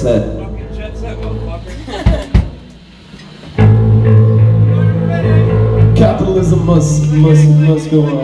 set. Fucking jet set. Capitalism must must must go on.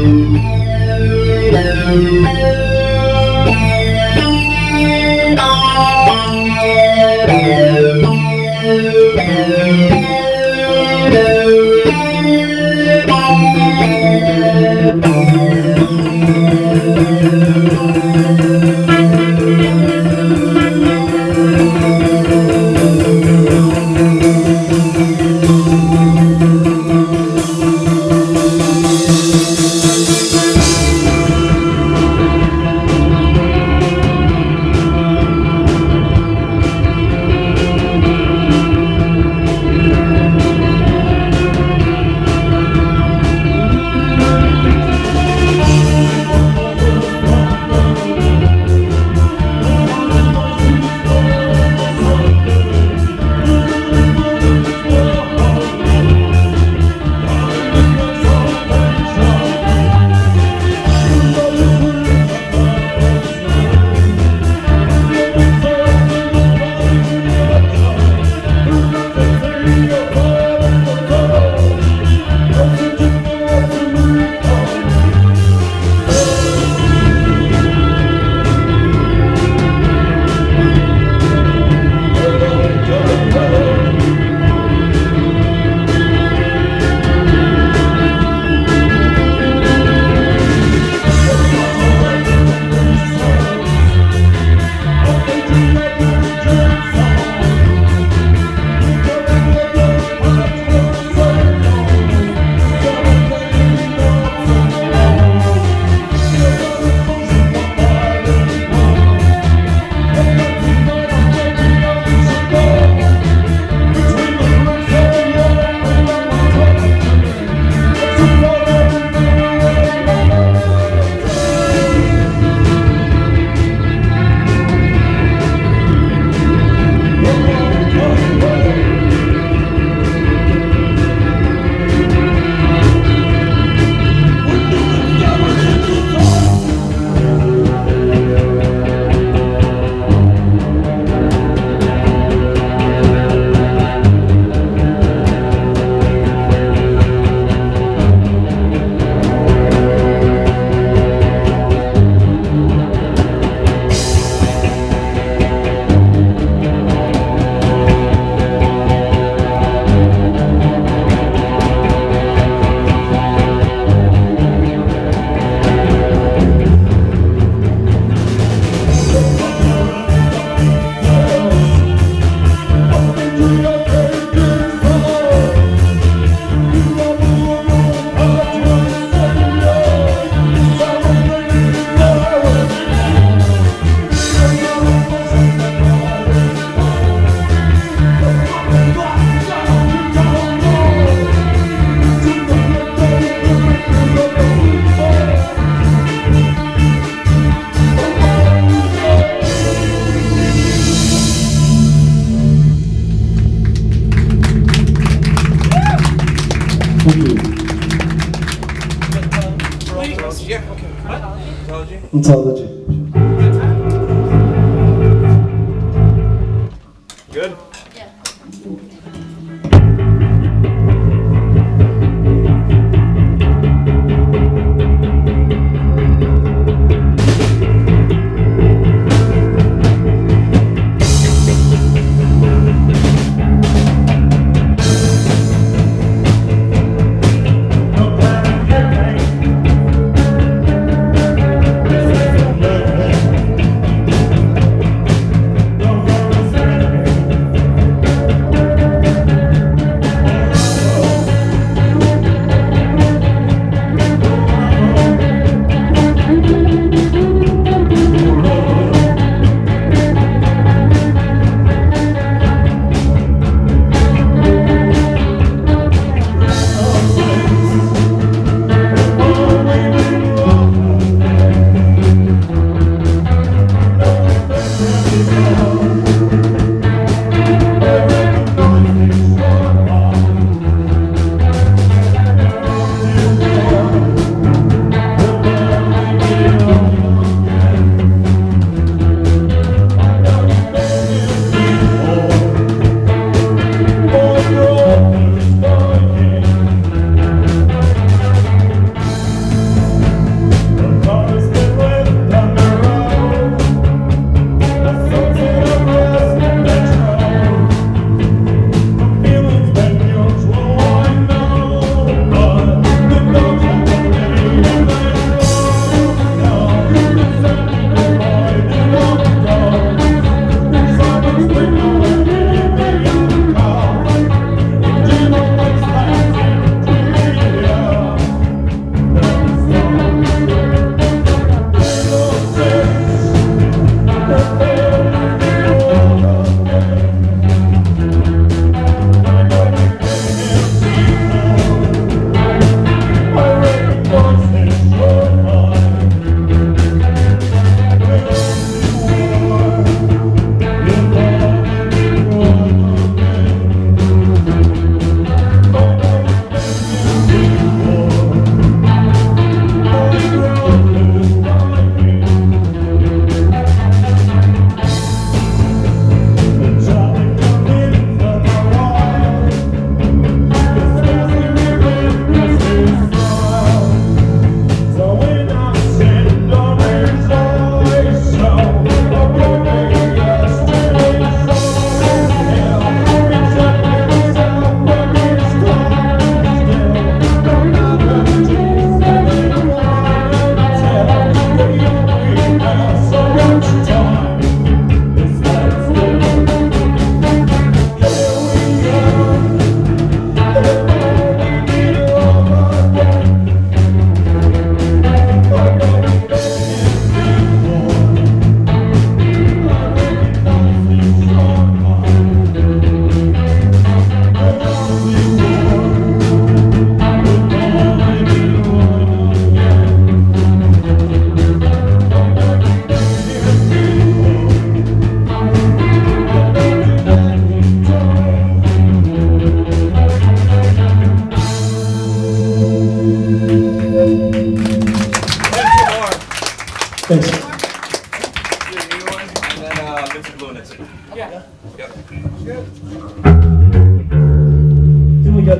Thank you.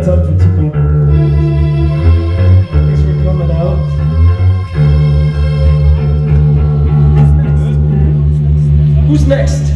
Time for. Thanks for coming out. Who's next?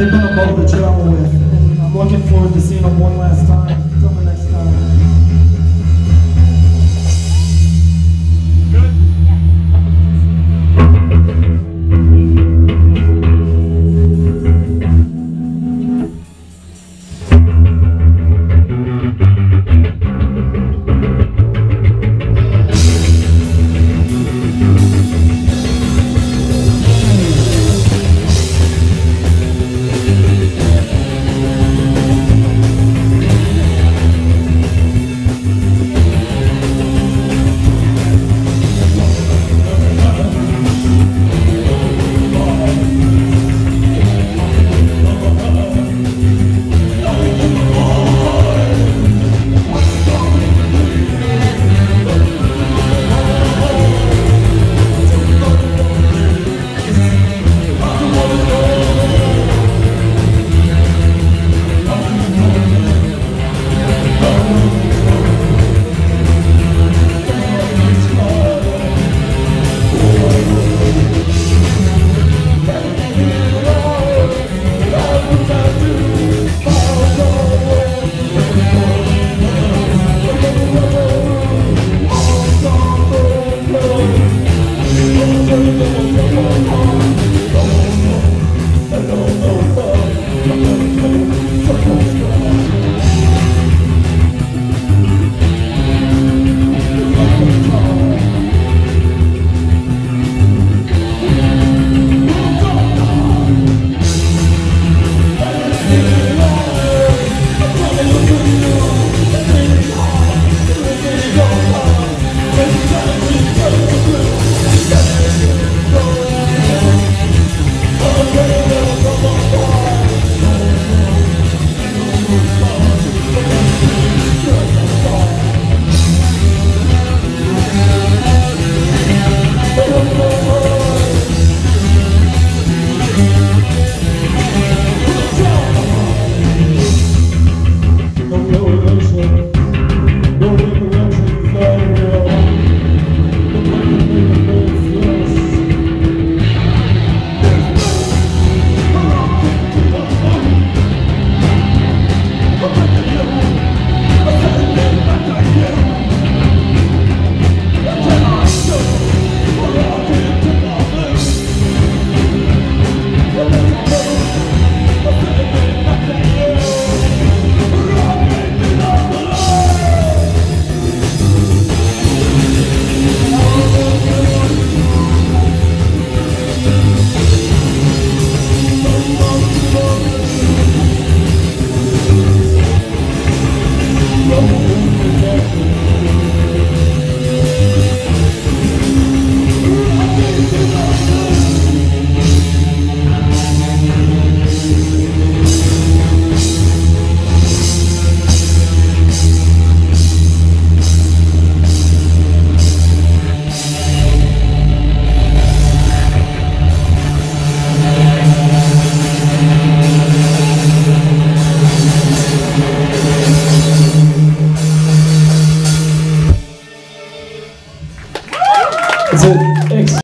And they've been a boat to travel with. I'm looking forward to seeing them one last time.